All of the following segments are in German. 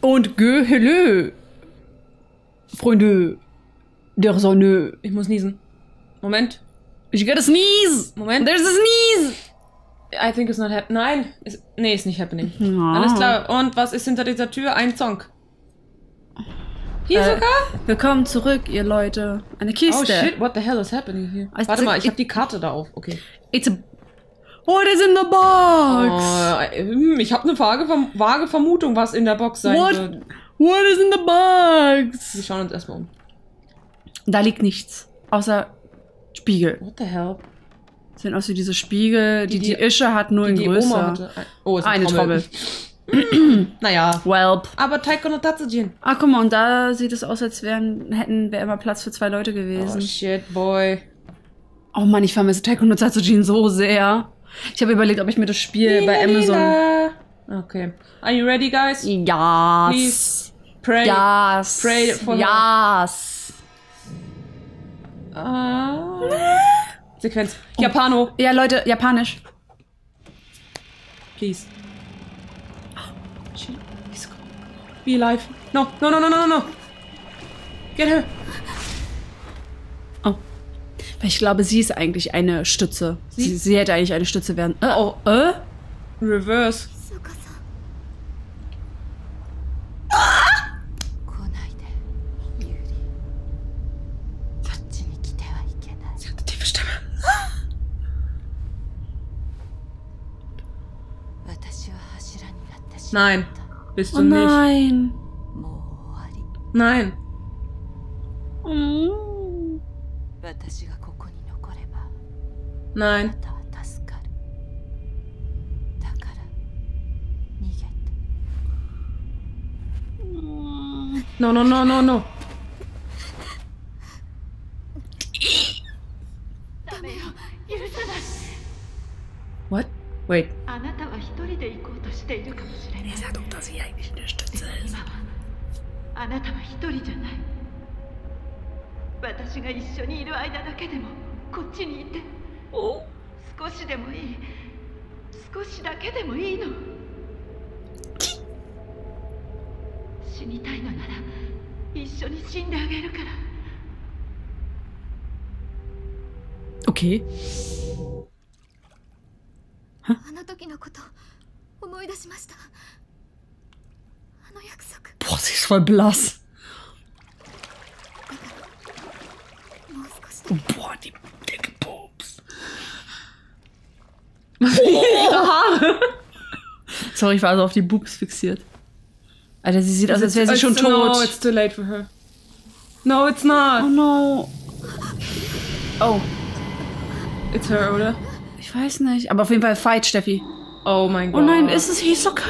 und Gehele. Freunde der Sonne. Ich muss niesen. Moment. Ich gotta sneeze. Moment. There's a sneeze. I think it's not happening. Nein. Ist, nee, ist nicht happening. Ja. Alles klar. Und was ist hinter dieser Tür? Ein Song. Hier Äh, sogar? Willkommen zurück, ihr Leute. Eine Kiste. Oh shit, what the hell is happening here? Warte mal, ich habe die Karte da auf. Okay. It's a. What is in the box? Oh, hm, ich habe eine vage, Verm- vage Vermutung, was in der Box sein What? wird. What is in the Wir box? schauen uns erstmal um. Da liegt nichts. Außer Spiegel. What the hell? Sehen aus wie diese Spiegel, die die, die- Ische hat, nur in Die größer. Oma hatte. Ein- Oh, ist Eine Trommel. naja. Welp. Aber Taiko no Tatsujin. Ah, guck mal, und da sieht es aus, als wären, hätten, wäre immer Platz für zwei Leute Oh gewesen. shit, boy. Oh, Mann, ich vermisse Taiko no Tatsujin so sehr. Ich habe überlegt, ob ich mir das Spiel bei Amazon... Lila. Okay. Are you ready, guys? Yes. Please. Pray. Yes. Pray for yes. Ah. Sequenz. Japano. Ja, Leute, japanisch. Please. She, he's Be alive. No, no, no, no, no, no. Get her. Ich glaube, sie ist eigentlich eine Stütze. Sie, sie, sie hätte eigentlich eine Stütze werden. Äh, oh, äh? Reverse. Nein, bist du oh nein. nicht. Nein. Nein. Nein. No, no, no, no, no. What? Wait. Er sagt, dass ich eigentlich eine Stütze ist. あなたは一人じゃない私が一緒にいる間だけでもこっちにいて Oh. 少しでもいい。少しだけでもいいの。死にたいのなら一緒に死んであげるから。Okay. あの時のこと思い出しました。あの約束。Boah, sie ist voll. Ihre Haare. Sorry, ich war also auf die Boobs fixiert. Alter, sie sieht aus, als wäre sie schon tot. No, it's too late for her. No, it's not. oh no. Oh, It's her, oder? ich weiß nicht. Aber auf jeden Fall Fight, Steffi. Oh mein Oh Gott. nein, ist es Hisoka?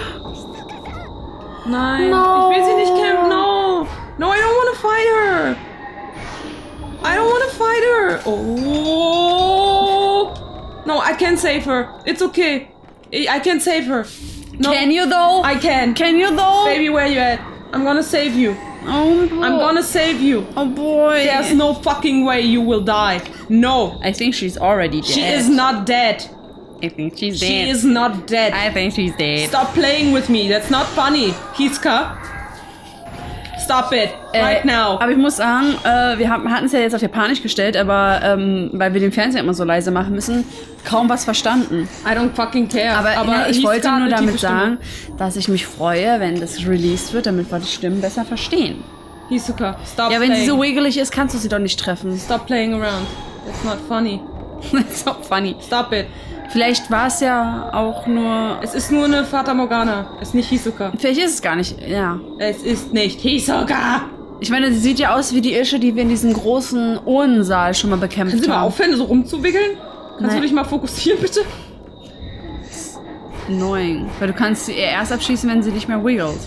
Nein. No. Ich will sie nicht kämpfen. No. No, I don't want to fight her. I don't want to fight her. Oh. No, I can't save her. It's okay. I can save her. No. Can you though? I can. Can you though? Baby, where you at? I'm gonna save you. Oh boy. I'm gonna save you. Oh boy. There's no fucking way you will die. No. I think she's already dead. She is not dead. I think she's dead. She is not dead. I think she's dead. Stop playing with me. That's not funny. Hiska. Stop it. Right Äh, now. Aber ich muss sagen, äh, wir hatten es ja jetzt auf Japanisch gestellt, aber ähm, weil wir den Fernseher immer so leise machen müssen, kaum was verstanden. I don't fucking care. Aber, ne, ich wollte nur damit sagen, dass ich mich freue, wenn das released wird, damit wir die Stimmen besser verstehen. Hisuka, stop Ja, wenn playing. sie so wiggelig ist, kannst du sie doch nicht treffen. Stop playing around. That's not funny. That's so funny. Stop it. Vielleicht war es ja auch nur. Es ist nur eine Fata Morgana. Es ist nicht Hisuka. Vielleicht ist es gar nicht. Ja. Es ist nicht Hisuka. Ich meine, sie sieht ja aus wie die Ische, die wir in diesem großen Urnensaal schon mal bekämpft Kannst du mal haben. aufhören, so rumzuwickeln? Kannst Nein. du dich mal fokussieren, bitte? Annoying. Weil du kannst sie erst abschießen, wenn sie nicht mehr wiggelt.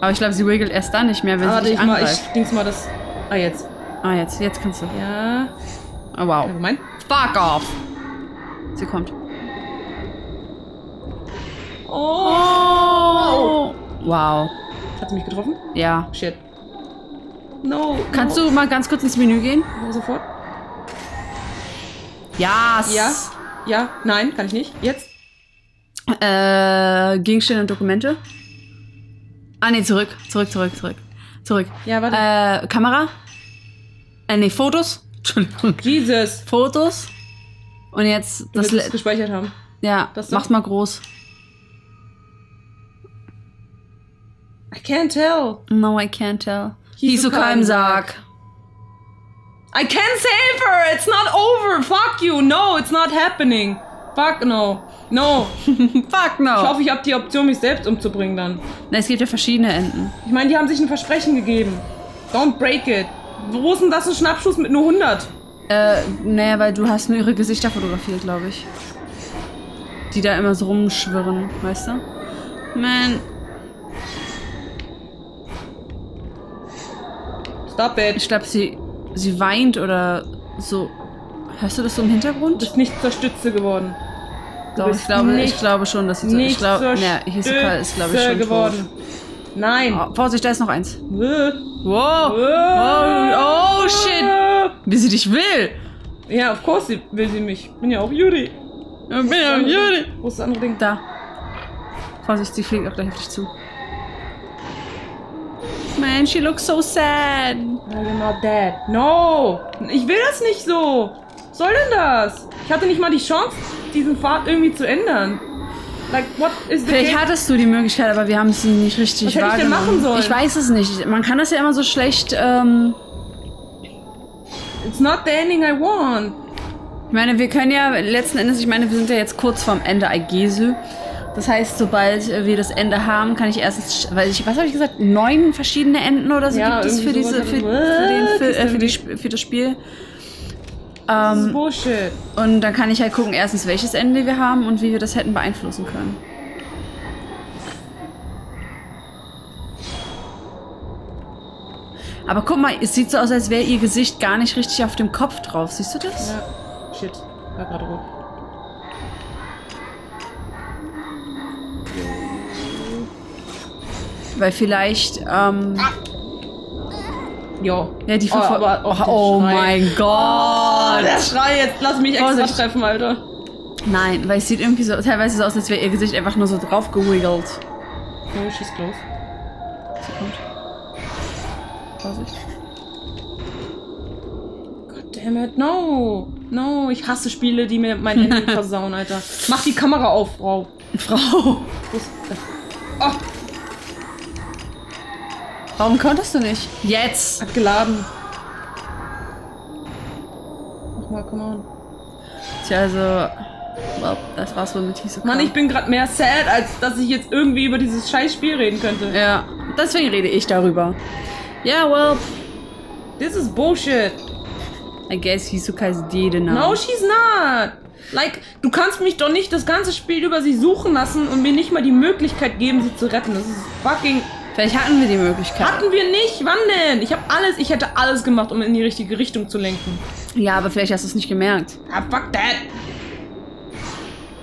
Aber ich glaube, sie wiggelt erst dann nicht mehr, wenn Warte, sie ich dich mal, ich angreift. dings mal das. Ah, jetzt. Ah, jetzt. Jetzt kannst du. Ja. Oh, wow. Moment. Fuck off. Sie kommt. Oh. Wow. Hat sie mich getroffen? Ja. Shit. No. Kannst no. du mal ganz kurz ins Menü gehen? sofort? Yes. Ja. Ja. Nein, kann ich nicht. Jetzt? Äh, Gegenstände und Dokumente. Ah, nee, zurück. Zurück, zurück, zurück. Zurück. Ja, warte. Äh, Kamera? Äh, nee, Fotos? Entschuldigung. Jesus. Fotos. Und jetzt Das das. gespeichert haben. Ja, das- mach's mal groß. I can't tell. No, I can't tell. Hisoka im Sarg. I can't save her. It's not over. Fuck you. No, it's not happening. Fuck no. No. Fuck no. Ich hoffe, ich habe die Option, mich selbst umzubringen dann. Na, es gibt ja verschiedene Enden. Ich meine, die haben sich ein Versprechen gegeben. Don't break it. Wo ist denn das ein Schnappschuss mit nur 100? Äh, naja, weil du hast nur ihre Gesichter fotografiert, glaube ich. Die da immer so rumschwirren, weißt du? Man, Stop it. ich glaube, sie, sie weint oder so. Hörst du das so im Du Hintergrund? bist nicht zur Stütze geworden. Doch, bist ich glaube, ich glaube schon, dass sie. Ich Nicht glaube, zur naja, Hisoka ist, glaube ich, schon geworden. Nein. tot. Oh, Vorsicht, da ist noch eins. Wow! Äh. Oh, shit! Wie sie dich will! Ja, of course sie- will sie mich. Bin ja auch Yuri. Ich bin ja Juri. Wo ist das andere Ding? Da. Vorsicht, sie fliegt auch gleich auf dich zu. Man, she looks so sad. No, you're not dead. No! Ich will das nicht so! Was soll denn das? Ich hatte nicht mal die Chance, diesen Pfad irgendwie zu ändern. Like, what is the Vielleicht game? hattest du die Möglichkeit, aber wir haben sie nicht richtig Was hätte ich denn machen sollen? Ich weiß es nicht. Man kann das ja immer so schlecht. Ähm, It's not the ending I want. ich meine, wir können ja letzten Endes, ich meine, wir sind ja jetzt kurz vorm Ende Aigesu. Das heißt, sobald äh, wir das Ende haben, kann ich erstens, weil ich, was habe ich gesagt, neun verschiedene Enden oder so Ja, gibt es für diese, für, für, den, für, äh, für, denn die, für das Spiel. Das ist Ähm, Bullshit. und dann kann ich halt gucken, erstens, welches Ende wir haben und wie wir das hätten beeinflussen können. Aber guck mal, es sieht so aus, als wäre ihr Gesicht gar nicht richtig auf dem Kopf drauf. Siehst du das? Ja. Shit. War gerade rot. Weil vielleicht, ähm, Jo. ja, die Oh, Verfol- aber auch oh, Schrei. mein Oh, Gott! der Schrei jetzt. Lass mich extra Vorsicht. treffen, Alter. Nein, weil es sieht irgendwie so teilweise so aus, als wäre ihr Gesicht einfach nur so drauf gewiggelt. Oh, she's close. Sie kommt. Vorsicht. God damn it. No. No. Ich hasse Spiele, die mir mein Handy versauen, Alter. Mach die Kamera auf, Frau. Frau? Oh, warum konntest du nicht? Jetzt! hat geladen. Mach mal, come on. Tja, also, well, das war's wohl mit Hisoka. Mann, ich bin gerade mehr sad, als dass ich jetzt irgendwie über dieses scheiß Spiel reden könnte. Ja, deswegen rede ich darüber. Ja, well, This is bullshit. I guess Hisoka ist jede Name. No, she's not. Like, du kannst mich doch nicht das ganze Spiel über sie suchen lassen und mir nicht mal die Möglichkeit geben, sie zu retten. Das ist fucking. Vielleicht hatten wir die Möglichkeit. Hatten wir nicht? Wann denn? Ich habe alles, ich hätte alles gemacht, um in die richtige Richtung zu lenken. Ja, aber vielleicht hast du es nicht gemerkt. Ah, fuck that.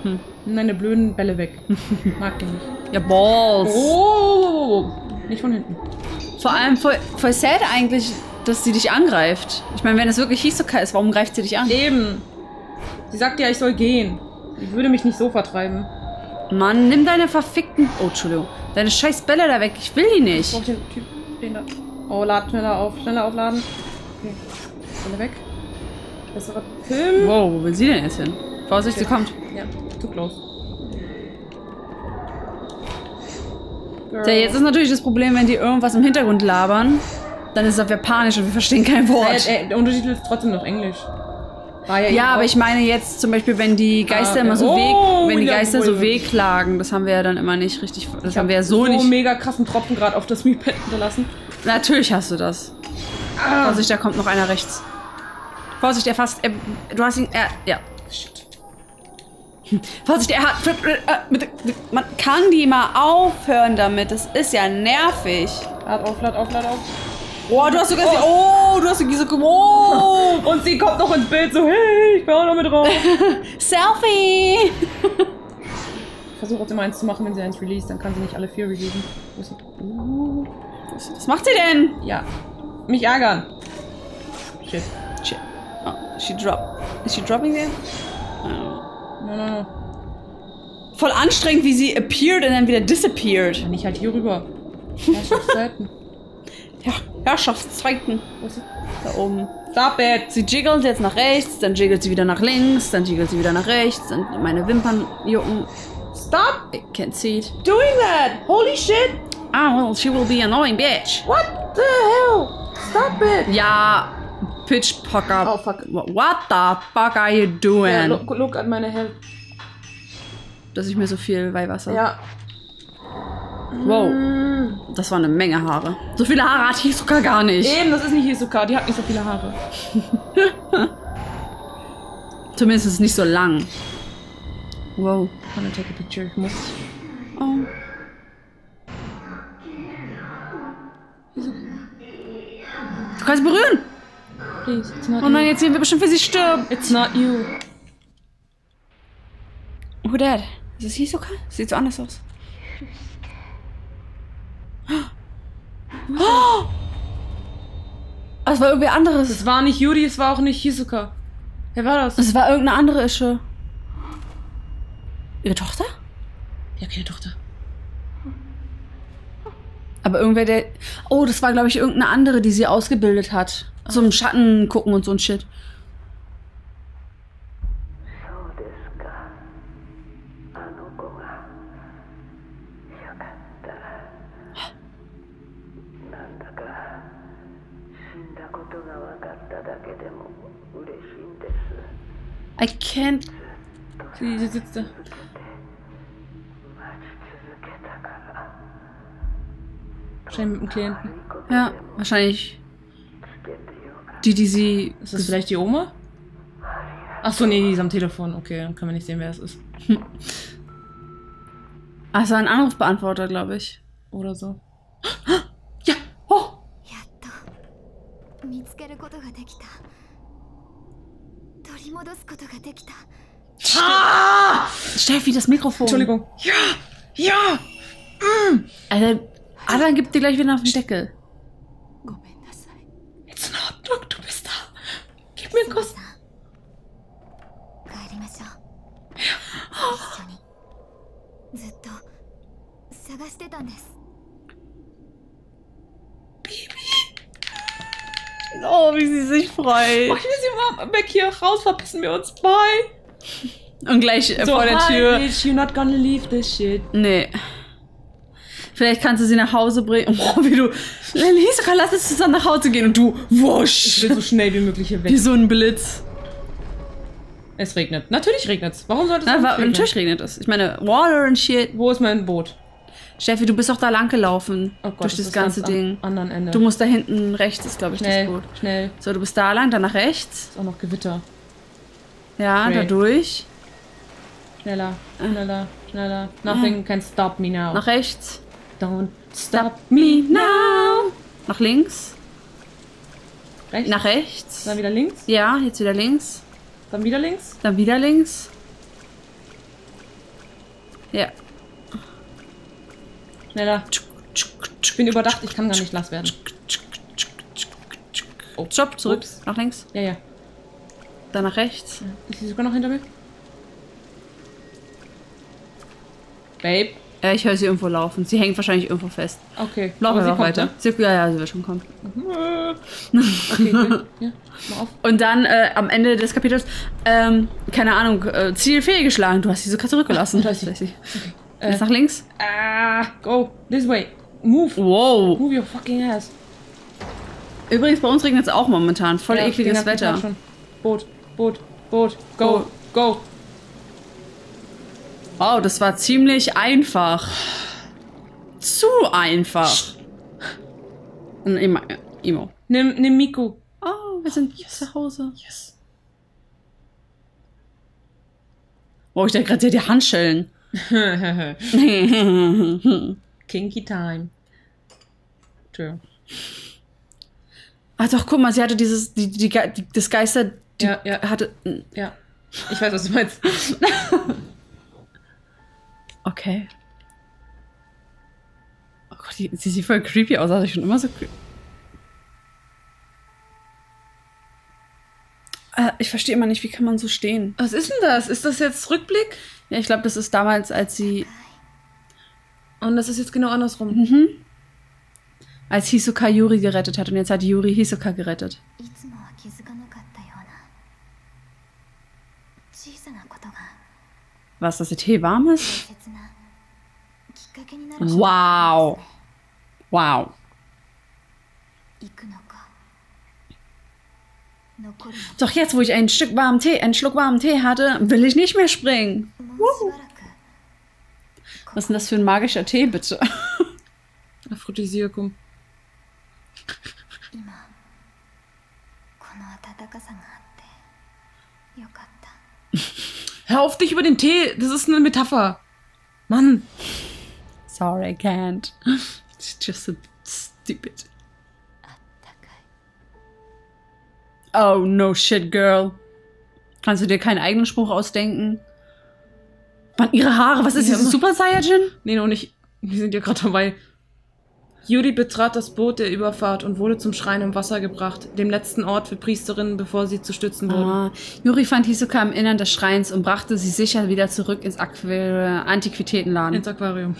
Hm. Meine blöden Bälle weg. Mag den nicht. Ja, Balls. Oh, nicht von hinten. Vor allem voll, voll sad eigentlich, dass sie dich angreift. Ich meine, wenn es wirklich Hisoka ist, warum greift sie dich an? Eben. Sie sagt ja, ich soll gehen. Ich würde mich nicht so vertreiben. Mann, nimm deine verfickten... Oh, Entschuldigung. Deine scheiß Bälle da weg. Ich will die Ich nicht. den Typ, den da. Oh, lad schneller auf. Schneller aufladen. Okay. Bälle weg. Besserer Film. Wow, wo will sie denn jetzt hin? Vorsicht, sie kommt. Ja, too close. Girl. Tja, jetzt ist natürlich das Problem, wenn die irgendwas im Hintergrund labern, dann ist es auf Japanisch und wir verstehen kein Wort. Äh, äh, der Untertitel ist trotzdem noch Englisch. War ja, Ja, aber auch- ich meine jetzt zum Beispiel, wenn die Geister Ah, immer so oh, weg, wenn die jawohl. Geister so wehklagen, das haben wir ja dann immer nicht richtig, das Ich haben hab wir ja so, so nicht. mega krassen Tropfen gerade auf das Miepad hinterlassen. Natürlich hast du das. Ah, Vorsicht, da kommt noch einer rechts. Vorsicht, er fasst, er, du hast ihn, er, ja. shit. Vorsicht, er hat, äh, man kann die mal aufhören damit, das ist ja nervig. Lad auf, lad auf, lad auf. Oh, du hast sogar, oh, oh du hast so, oh, Und sie kommt noch ins Bild so, hey, ich bin auch noch mit drauf. Selfie. Ich versuche auch immer eins zu machen, wenn sie eins release, dann kann sie nicht alle vier releasen. Wo ist sie? Uh, Was macht sie denn? ja. Mich ärgern. Shit. Shit. Oh, she drop. Is she dropping there? No, no, no. Voll anstrengend, wie sie appeared und dann wieder disappeared. Nicht halt hier rüber. Ja, Herrschaftszeiten. Da oben. Stop it! Sie jiggelt jetzt nach rechts, dann jiggelt sie wieder nach links, dann jiggelt sie wieder nach rechts, dann meine Wimpern jucken. Stop I can't see it. doing that! Holy shit! Ah, well, she will be annoying bitch. What the hell? Stop it! Ja, Pitch Pocker. Oh, fuck. What the fuck are you doing? Ja, look, look at meine Health. Dass ich mir so viel Weihwasser. Ja. Wow, Mm. Das war eine Menge Haare. So viele Haare hatte ich sogar gar nicht. Eben, das ist nicht Hisoka, die hat nicht so viele Haare. Zumindest ist es nicht so lang. Wow. Ich kann take a picture, ich muss. Oh. Du kannst berühren. Please, it's not Oh nein, you. jetzt sehen wir bestimmt, wie sie stirbt. It's not you. Who that? Ist das Hisoka? Sieht so anders aus. Oh! Das war irgendwie anderes. Es war nicht Yuri, es war auch nicht Hisoka. Wer war das? Das war irgendeine andere Ische. Ihre Tochter? Ja, keine Tochter. Aber irgendwer, der. Oh, das war, glaube ich, irgendeine andere, die sie ausgebildet hat. So im Schatten gucken und so ein Shit. I can't. Sie sitzt da. Wahrscheinlich mit dem Klienten. Ja, wahrscheinlich. Die, die sie. Ist das vielleicht die Oma? Achso, nee, die ist am Telefon. Okay, dann können wir nicht sehen, wer es ist. also ein Anrufbeantworter, glaube ich. Oder so. Ja! Oh! Ste ah! Steffi, das Mikrofon. Entschuldigung. Ja, ja. Mm. Alter, Adam gibt dir gleich wieder auf den Deckel. It's in Ordnung, du bist da. Gib mir einen Kuss. Baby. Oh, wie sie sich freut. Oh, ich will mal weg hier raus, verpissen wir uns. Bye. Und gleich äh, vor der hi, Tür. Bitch, you're not gonna leave this shit. Nee. Vielleicht kannst du sie nach Hause bringen. Oh, wie du. Hisoka, lass uns zusammen nach Hause gehen. Und du, Ich wusch. will so schnell wie möglich hier weg. Wie so ein Blitz. Es regnet. Natürlich regnet's. Warum sollte es Na, regnen? natürlich regnet es. Ich meine, Water and shit. Wo ist mein Boot? Steffi, du bist doch da lang gelaufen. Oh Gott, durch das ist ganze ganz am Ding. anderen Ende. Du musst da hinten rechts, ist glaube ich schnell, das Boot. schnell. So, du bist da lang, dann nach rechts. Ist auch noch Gewitter. Ja, Great. da durch. Schneller, schneller, schneller. Nothing can stop me now. Nach rechts. Don't Stop me now. Nach links. rechts. Nach rechts. Dann wieder links. Ja, jetzt wieder links. Dann wieder links. Dann wieder links. Ja. Schneller. Ich bin überdacht, ich kann gar nicht nass werden. Oh, stopp, zurück. Ups. Nach links. Ja, ja. Dann nach rechts. Ist sie sogar noch hinter mir? Babe. Ja, ich höre sie irgendwo laufen. Sie hängt wahrscheinlich irgendwo fest. Okay. Laufen wir weiter. ne? Sie, ja, ja, sie wird schon kommen. Okay, ja, mach auf. Und dann äh, am Ende des Kapitels, ähm, keine Ahnung, äh, Ziel fehlgeschlagen. Du hast sie sogar zurückgelassen. Da ist Äh. Jetzt nach links. Ah, go. This way. Move. Wow. Move your fucking ass. Übrigens, bei uns regnet es auch momentan. Voll Ja, ekliges Wetter. Boot, Boot, Boot. Go, go. Wow, das war ziemlich einfach. Zu einfach. Und immer, Imo. Nimm, nimm Miku. Oh, wir sind zu Hause. Yes. Wow, ich dachte gerade, sie hat die Handschellen. Kinky time. True. Ach doch, guck mal, sie hatte dieses, die, die, die das Geister, die Ja, ja. hatte, Ja. Ich weiß, was du meinst. okay. Oh Gott, die, sie sieht voll creepy aus, also ich schon immer so creepy. Äh, ich verstehe immer nicht, wie kann man so stehen? Was ist denn das? Ist das jetzt Rückblick? Ja, ich glaube, das ist damals, als sie. Und das ist jetzt genau andersrum. Mhm. Als Hisoka Yuri gerettet hat und jetzt hat Yuri Hisoka gerettet. Was, dass der Tee warm ist? Wow. Wow. Doch jetzt, wo ich ein Stück warmen Tee, einen Schluck warmen Tee hatte, will ich nicht mehr springen. Woo. Was ist denn das für ein magischer Tee, bitte? Aphrodisiakum. Hör auf dich über den Tee, das ist eine Metapher. Mann. Sorry, I can't. It's just a stupid. Oh, no shit, girl. Kannst du dir keinen eigenen Spruch ausdenken? Mann, ihre Haare, was ist Ja, dieses Super Saiyajin? Nee, noch nicht. Wir sind ja gerade dabei. Yuri betrat das Boot der Überfahrt und wurde zum Schrein im Wasser gebracht, dem letzten Ort für Priesterinnen, bevor sie zu stützen wurden. Ah, Yuri fand Hisoka im Innern des Schreins und brachte sie sicher wieder zurück ins Aqu- Antiquitätenladen. Ins Aquarium.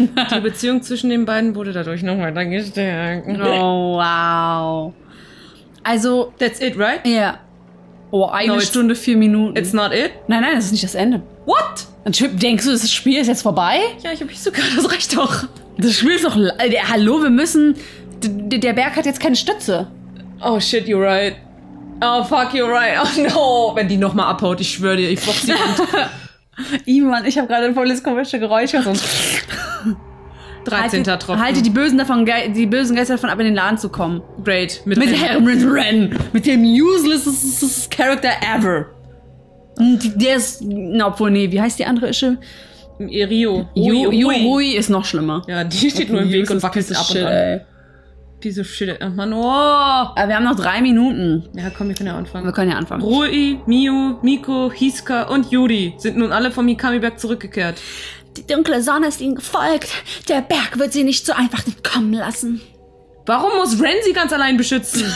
Die Beziehung zwischen den beiden wurde dadurch noch weiter gestärkt. Oh, wow. Also, That's it, right? ja. Oh, eine No, Stunde, vier Minuten. It's not it? nein, nein, das ist nicht das Ende. What? Natürlich, denkst du, das Spiel ist jetzt vorbei? Ja, ich hab nicht sogar, das reicht doch. Das Spiel ist doch. äh, Hallo, wir müssen. Der Berg hat jetzt keine Stütze. Oh shit, you're right. Oh fuck, you're right. Oh no. Wenn die nochmal abhaut, ich schwöre dir, ich box sie an. Iman, ich habe gerade ein volles komische Geräusch. Sonst 13. Halte, Tropfen. halte die Bösen davon, die bösen Geister davon ab, in den Laden zu kommen. Great. Mit, Mit Ren. Hermit Ren. Mit dem uselessest Character ever. Und Der ist. Na, obwohl, nee, wie heißt die andere Ische? Rio. Rui, ist noch schlimmer. Ja, die steht nur im Weg und wackelt of ab und an. Piece of shit. Ach man, oh. Aber wir haben noch drei Minuten. Ja, komm, wir können ja Wir anfangen. können ja anfangen. Rui, Miu, Miko, Hiska und Yuri sind nun alle vom Mikami-Berg zurückgekehrt. Die dunkle Sonne ist ihnen gefolgt. Der Berg wird sie nicht so einfach entkommen lassen. Warum muss Ren sie ganz allein beschützen?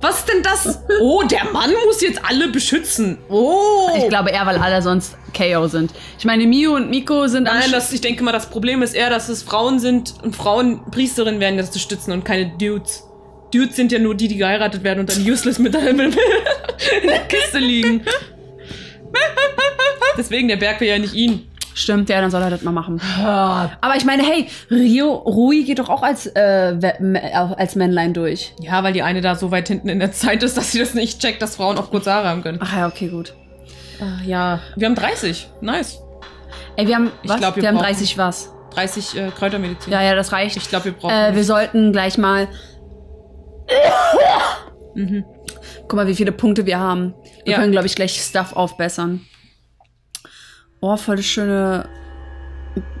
Was ist denn das? Oh, der Mann muss jetzt alle beschützen. Oh. Ich glaube eher, weil alle sonst KO sind. Ich meine, Miu und Miko sind Nein, das, ich denke mal, das Problem ist eher, dass es Frauen sind und Frauen Priesterinnen werden, das zu stützen und keine Dudes. Dudes sind ja nur die, die geheiratet werden und dann useless mit in der Kiste liegen. Deswegen, der Berg will ja nicht ihn. Stimmt, ja, dann soll er das mal machen. Aber ich meine, hey, Rio, Rui geht doch auch als, äh, als Männlein durch. Ja, weil die eine da so weit hinten in der Zeit ist, dass sie das nicht checkt, dass Frauen auch kurze Haare haben können. Ach ja, okay, gut. Ah, ja, wir haben 30. Nice. Ey, wir haben, Ich was? glaub, wir wir haben brauchen- 30 was. 30 äh, Kräutermedizin. Ja, ja, das reicht. Ich glaube, wir brauchen. Äh, wir sollten gleich mal. Guck mal, wie viele Punkte wir haben. Wir Ja. können, glaube ich, gleich Stuff aufbessern. Oh, voll das schöne.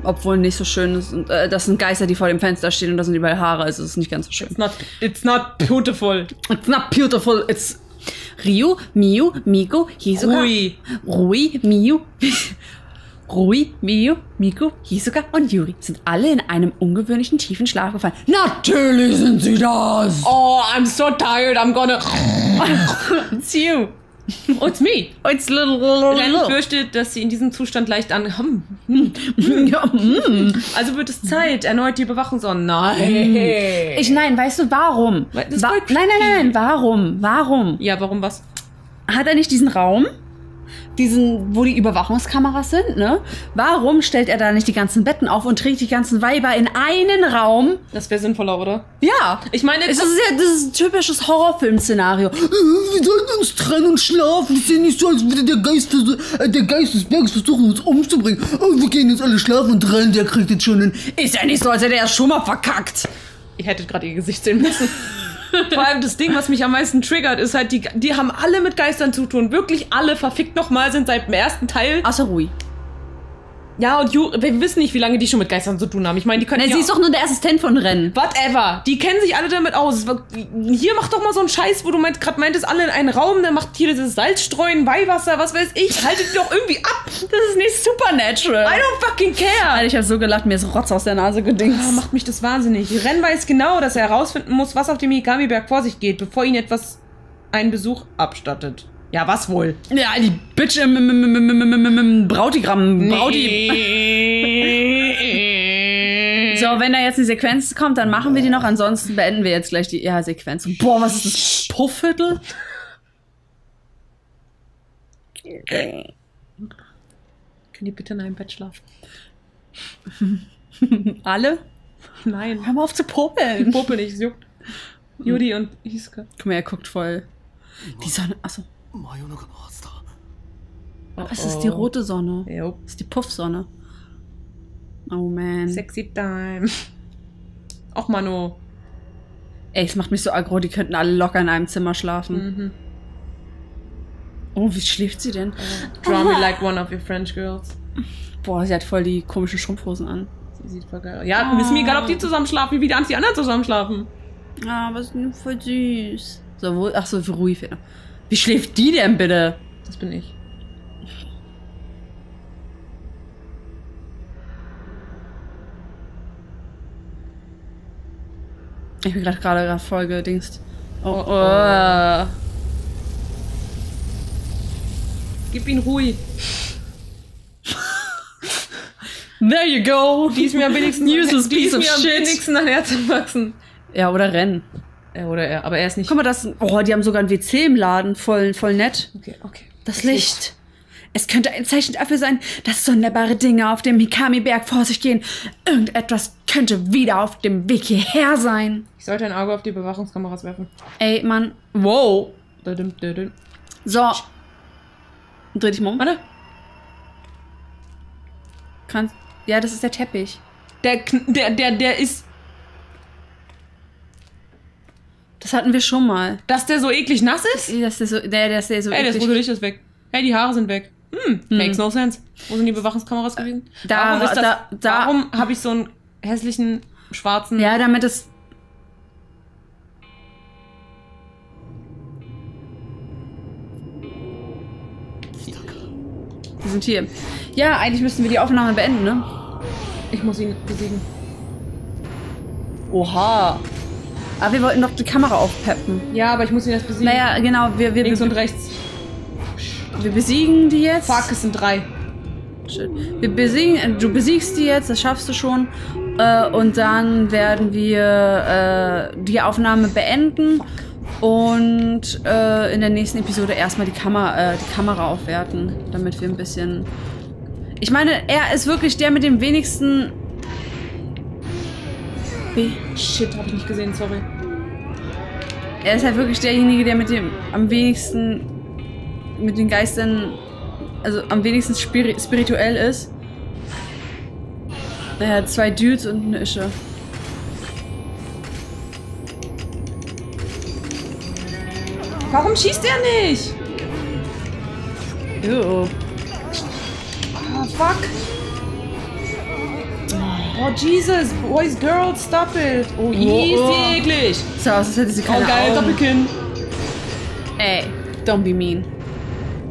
Obwohl nicht so schön ist. Äh, das sind Geister, die vor dem Fenster stehen und da sind überall Haare. Also, es ist nicht ganz so schön. it's, not, it's not beautiful. It's not beautiful. It's Ryu, Miu, Miko, Hisoka. Rui. Rui, Miu. Rui, Miu, Miko, Hisoka und Yuri sind alle in einem ungewöhnlichen tiefen Schlaf gefallen. Natürlich sind sie das! Oh, I'm so tired. I'm gonna. It's you. Oh, it's me. It's little, little, little. fürchtet, dass sie in diesem Zustand leicht an. Hm. Ja, mm. Also wird es Zeit, erneut die Überwachung so. Nein. Ich, nein, weißt du, warum? Wa nein, nein, nein, warum? Warum? Ja, warum was? Hat er nicht diesen Raum? Diesen, wo die Überwachungskameras sind, ne? Warum stellt er da nicht die ganzen Betten auf und trägt die ganzen Weiber in einen Raum? Das wäre sinnvoller, oder? Ja. Ich meine, Es ist ja das ist ein typisches Horrorfilm-Szenario. Wir sollten uns trennen und schlafen. Es ist ja nicht so, als würde der Geist, äh, der Geist des Berges versuchen, uns umzubringen. Oh, wir gehen jetzt alle schlafen und rennen, der kriegt jetzt schon hin. Ist ja nicht so, als hätte er schon mal verkackt. ihr hättet gerade ihr Gesicht sehen müssen. Vor allem das Ding, was mich am meisten triggert, ist halt, die, die haben alle mit Geistern zu tun. Wirklich alle verfickt nochmal sind seit dem ersten Teil. Außer Rui. Ja, und Ju, wir wissen nicht, wie lange die schon mit Geistern zu tun haben. Ich meine, die können. Na, ja sie ist doch nur der Assistent von Rennen. Whatever. Die kennen sich alle damit aus. Hier macht doch mal so einen Scheiß, wo du meint, gerade meintest, alle in einen Raum, dann macht hier dieses Salzstreuen, Weihwasser, was weiß ich. Haltet die doch irgendwie ab. Das ist nicht Supernatural. I don't fucking care. Alter, ich habe so gelacht, mir ist Rotz aus der Nase gedingst. Ah, macht mich das wahnsinnig. Ren weiß genau, dass er herausfinden muss, was auf dem Mikami-Berg vor sich geht, bevor ihn etwas einen Besuch abstattet. Ja, was wohl? Ja, die Bitch im, im, im, im, im, im, im, Brautigramm. Brauti. So, wenn da jetzt eine Sequenz kommt, dann machen wir die noch. Ansonsten beenden wir jetzt gleich die ja, Sequenz. Boah, was ist das? Puffviertel? Können die bitte in einem Bett schlafen? Alle? Nein. Hör mal auf zu popeln. Puppe nicht, es juckt. Judy und Iska. Guck mal, er guckt voll. Die Sonne. Achso. Aber es ist die rote Sonne. Jo. Es ist die Puffsonne. Oh man. Sexy Time. Auch Mano. Ey, es macht mich so aggro, die könnten alle locker in einem Zimmer schlafen. Mhm. Oh, wie schläft sie denn? Oh. Draw me like one of your French girls. Boah, sie hat voll die komischen Schrumpfhosen an. Sie sieht voll geil aus. Ja, oh. ist mir egal, ob die zusammen schlafen, wie die anderen zusammen schlafen. Ah, aber sie sind voll süß. So, wo, ach so, Rui fehlt. Wie schläft die denn bitte? Das bin ich. Ich bin gerade gerade voll gedingst. Oh, Oh, oh. Gib ihn Rui. There you go. Die ist mir am wenigsten, Useless piece of mir am shit. wenigsten an Herz gewachsen. Ja, oder rennen. Er oder er, aber er ist nicht. Guck mal, das. Oh, die haben sogar ein WC im Laden. Voll, voll nett. Okay, okay. Das Licht. Es könnte ein Zeichen dafür sein, dass sonderbare Dinge auf dem Hikami-Berg vor sich gehen. Irgendetwas könnte wieder auf dem Weg hierher sein. Ich sollte ein Auge auf die Bewachungskameras werfen. Ey, Mann. Wow. So. Dreh dich mal um. Warte. Kannst. Ja, das ist der Teppich. Der, der, der, der ist. Das hatten wir schon mal. Dass der so eklig nass ist? Das ist so, der, der ist der so Ey, das eklig- rote Licht ist weg. Hey, die Haare sind weg. Hm, makes no sense. Wo sind die Bewachungskameras gewesen? Da- warum ist das, da- da- warum habe ich so einen hässlichen schwarzen. Ja, damit es. Wir sind hier. Ja, eigentlich müssten wir die Aufnahme beenden, ne? Ich muss ihn besiegen. Oha. Aber wir wollten doch die Kamera aufpeppen. Ja, aber ich muss ihn erst besiegen. Naja, genau, wir, wir, Links und rechts. wir besiegen die jetzt. Fuck, es sind drei. Shit. Wir besiegen, äh, du besiegst die jetzt, das schaffst du schon. Äh, und dann werden wir äh, die Aufnahme beenden und äh, in der nächsten Episode erstmal die, Kamera, äh, die Kamera aufwerten, damit wir ein bisschen. Ich meine, er ist wirklich der mit dem wenigsten. Shit, habe ich nicht gesehen, sorry. Er ist halt wirklich derjenige, der mit dem am wenigsten. mit den Geistern. also am wenigsten spiri spirituell ist. Er hat zwei Dudes und eine Ische. Warum schießt er nicht? Oh, fuck. Oh, Jesus. Boys, girls, stop it. Oh, easy, oh. eklig. So, als hätte sie keine Oh, geil, Augen. Doppelkinn. Ey, don't be mean.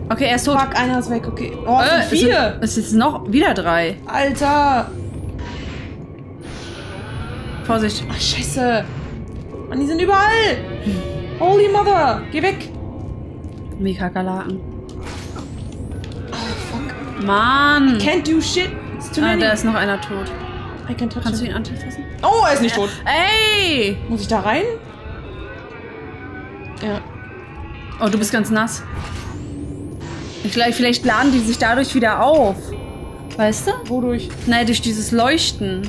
Okay, er ist tot. Fuck, einer ist weg, okay. Oh, Äh, sind vier. Es sind, es ist noch wieder drei. Alter. Vorsicht. Ach, scheiße. Mann, die sind überall. Holy Mother. Geh weg. Mega-Galaken. Mann. Can't do shit. It's too Ah, many. da ist noch einer tot. I can't touch Kannst du him. ihn anfassen? Oh, er ist nicht tot. Ey! Muss ich da rein? Ja. Oh, du bist ganz nass. Vielleicht, vielleicht laden die sich dadurch wieder auf. Weißt du? Wodurch? Nein, durch dieses Leuchten.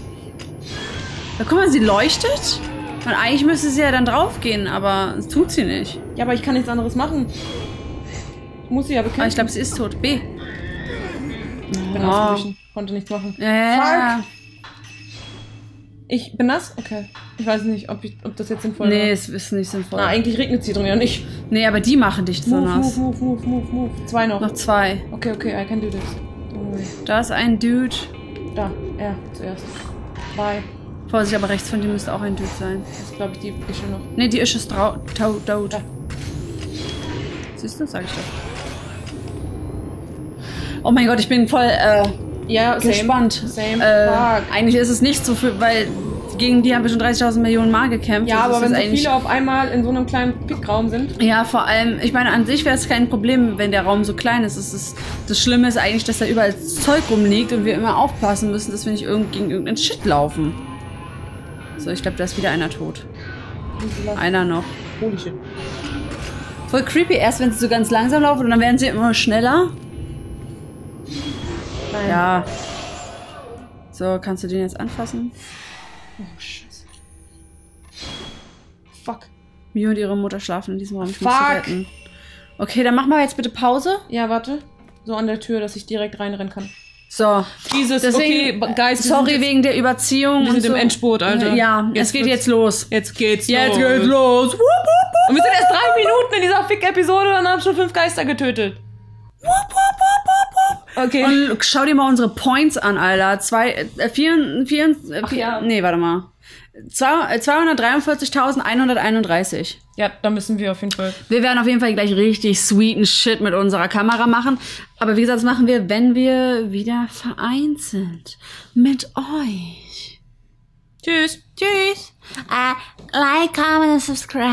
Ja, guck mal, sie leuchtet. Und eigentlich müsste sie ja dann draufgehen, aber das tut sie nicht. Ja, aber ich kann nichts anderes machen. Ich muss sie ja bekämpfen. Aber ich glaube, sie ist tot. B. ich bin Oh. Konnte nichts machen. Ja, ja, ja. Ich bin nass? Okay. Ich weiß nicht, ob, ich, ob das jetzt sinnvoll Nee, war. es ist nicht sinnvoll. Na, eigentlich regnet sie drin ja nicht. Nee, aber die machen dich so Move, nass. move, move, move, move, move. Zwei noch. Noch zwei. Okay, okay, I can do this. Da ist ein Dude. Da, er zuerst. Bye. Vorsicht, aber rechts von dir müsste auch ein Dude sein. Das ist, glaube ich, die Ische noch. Nee, die ist trau- tau- tot. Da. Siehst du, sag ich doch. Oh mein Gott, ich bin voll äh, Ja, same. gespannt. Same. Äh, eigentlich ist es nicht so viel, weil gegen die haben wir schon 30.000 Millionen Mal gekämpft. Ja, aber wenn so viele auf einmal in so einem kleinen Pickraum sind. Ja, vor allem, ich meine, an sich wäre es kein Problem, wenn der Raum so klein ist. Ist. Das Schlimme ist eigentlich, dass da überall Zeug rumliegt und wir immer aufpassen müssen, dass wir nicht irgend, gegen irgendeinen Shit laufen. So, ich glaube, da ist wieder einer tot. Einer noch. Holy shit. Voll creepy, erst wenn sie so ganz langsam laufen und dann werden sie immer schneller. Nein. Ja. So, kannst du den jetzt anfassen? Oh, scheiße. Fuck. Mio und ihre Mutter schlafen in diesem Raum. Ich Fuck. Okay, dann machen wir jetzt bitte Pause. Ja, warte. So an der Tür, dass ich direkt reinrennen kann. So. Jesus, Deswegen, okay, wir sorry wegen der Überziehung. wir und sind im so. Endspurt, Alter. Ja, Jetzt es geht jetzt los. Jetzt geht's Jetzt los. geht's los. Wupp, wupp, wupp. Und wir sind erst drei Minuten in dieser Fick-Episode und haben schon fünf Geister getötet. Okay. Und schau dir mal unsere Points an, Alter. Zwei, äh, vier, vier, äh, Ach vier ja. nee, warte mal. Zwei- äh, 243.131. ja, da müssen wir auf jeden Fall. Wir werden auf jeden Fall gleich richtig sweeten Shit mit unserer Kamera machen. Aber wie gesagt, das machen wir, wenn wir wieder vereint sind. Mit euch. Tschüss. Tschüss. Uh, like, comment, subscribe.